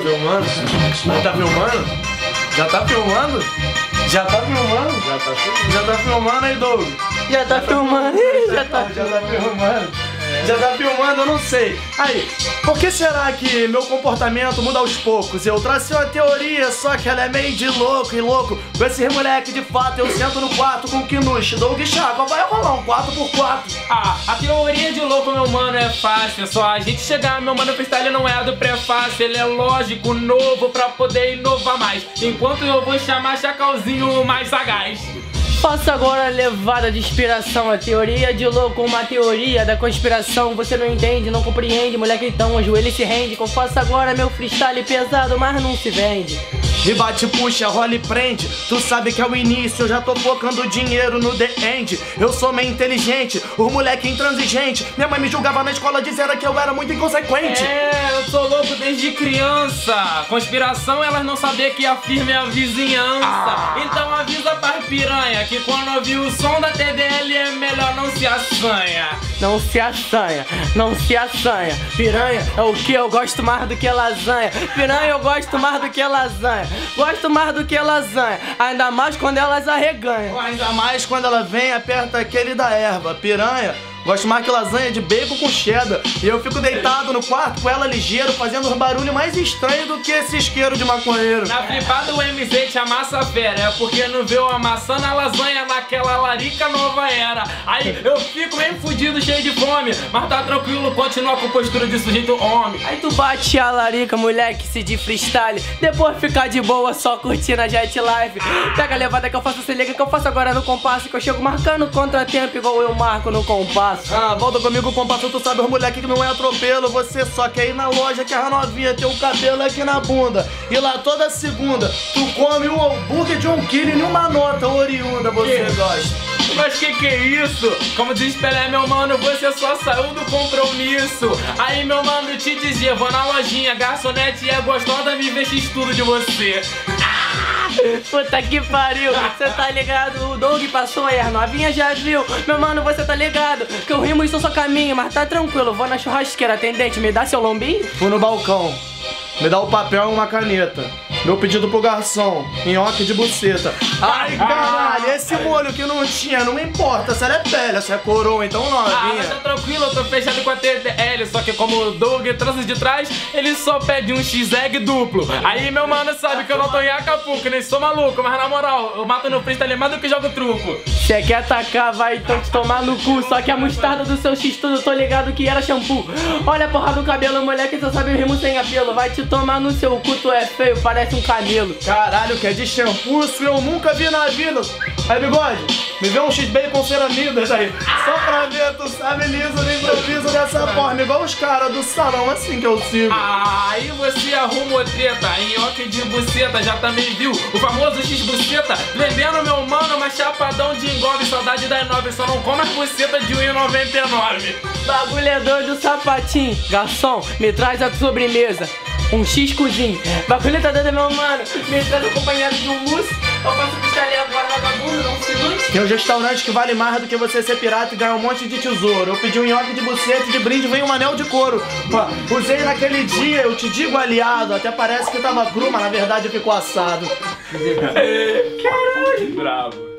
filmando? Já tá filmando? Já tá filmando? Já tá filmando? Já tá filmando. Já tá filmando aí, Doug? Já tá filmando, já tá Já tá filmando. Já tá filmando, eu não sei. Aí, por que será que meu comportamento muda aos poucos? Eu tracei uma teoria, só que ela é meio de louco e louco. Com esse moleque, de fato, eu sento no quarto com o Kinush. Doug Chaco, vai rolar um 4x4. Ah, a teoria de louco, meu mano, é fácil. É só a gente chegar, meu mano, o freestyle não é do pré-fácil. Ele é lógico, novo, pra poder inovar mais. Enquanto eu vou chamar Chacalzinho mais sagaz. Faça agora a levada de inspiração, a teoria de louco, uma teoria da conspiração. Você não entende, não compreende, moleque, então ajoelha e se rende. Que eu faço agora meu freestyle pesado, mas não se vende. E bate, puxa, rola e prende. Tu sabe que é o início, eu já tô focando dinheiro no The End. Eu sou meio inteligente, o moleque intransigente. Minha mãe me julgava na escola dizendo que eu era muito inconsequente. É, eu sou louco desde criança. Conspiração, elas não saber que a firma é a vizinhança. Então avisa para piranha que quando ouvir o som da TDL é melhor não se assanha. Não se assanha, não se assanha. Piranha é o que eu gosto mais do que lasanha. Piranha eu gosto mais do que lasanha. Gosto mais do que lasanha. Ainda mais quando elas arreganham. Ainda mais quando ela vem e aperta aquele da erva. Piranha, gosto mais que lasanha de bacon com cheddar. E eu fico deitado no quarto com ela ligeiro, fazendo os barulhos mais estranhos do que esse isqueiro de maconheiro. Na flipada o MZ te amassa fera, é porque não viu a maçã na lasanha naquela larica nova era. Aí eu fico meio fudido, cheio de fome, mas tá tranquilo, continua com postura de sujeito homem. Aí tu bate a larica, moleque, se de freestyle. Depois fica de boa, só curtindo a jet life. Pega a levada que eu faço, se liga que eu faço agora no compasso. Que eu chego marcando contratempo igual eu marco no compasso. Ah, volta comigo, compasso, tu sabe os moleque que não é atropelo. Você só quer ir na loja que a novinha tem o cabelo aqui na bunda. E lá toda segunda, tu come um hambúrguer de um quilo e uma nota oriunda você Que? gosta. Mas que que é isso? Como diz Pelé, meu mano, você só saiu do compromisso. Aí, meu mano, te dizia, vou na lojinha, garçonete é gostosa, me veste tudo de você. Puta que pariu, você tá ligado? O Doug passou aí, a novinha já viu. Meu mano, você tá ligado? Que eu rimo e sou só caminho, mas tá tranquilo. Vou na churrasqueira, atendente, me dá seu lombinho? Fui no balcão, me dá o papel e uma caneta. Meu pedido pro garçom, nhoque de buceta. Ai, caralho, esse molho que não tinha, não me importa se ela é velha, se é coroa, então Ah, mas novinha. tá tranquilo, eu tô fechado com a TDL. Só que como o Doug trouxe de trás, ele só pede um X-Egg duplo. Aí meu mano sabe que eu não tô em Acapulco, nem sou maluco. Mas na moral, eu mato no freestyle mais do que jogo truco. Cê quer atacar, vai então te tomar no cu. Só que a mostarda do seu X tudo, tô ligado que era shampoo. Olha a porra do cabelo, moleque, só sabe o rimo sem apelo. Vai te tomar no seu cu, tu é feio, parece um camelo. Caralho, que é de shampoo, isso eu nunca vi na vida. Aí, bigode, me vê um X-Bacon ceramidas aí. Só pra ver, tu sabe liso no improviso dessa forma. Igual os caras do salão, assim que eu sigo. Aí você arrumou treta, nhoque de buceta, já também viu o famoso X-buceta, bebendo meu mano, mas chapadão de engove, saudade das nove, só não come as buceta de 1,99. Bagulho é doido, sapatinho. Garçom, me traz a sobremesa. Um X cozinho. Bagulho tá doido, meu mano. Me traz acompanhado de um mousse. Eu faço freestyle agora, vagabundo, não se ilude. Tem um restaurante que vale mais do que você ser pirata e ganhar um monte de tesouro. Eu pedi um nhoque de buceta e de brinde veio um anel de couro. Pô, usei naquele dia, eu te digo aliado, até parece que tava cru, mas na verdade ficou assado. Caralho, bravo.